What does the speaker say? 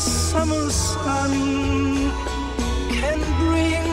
summer sun can bring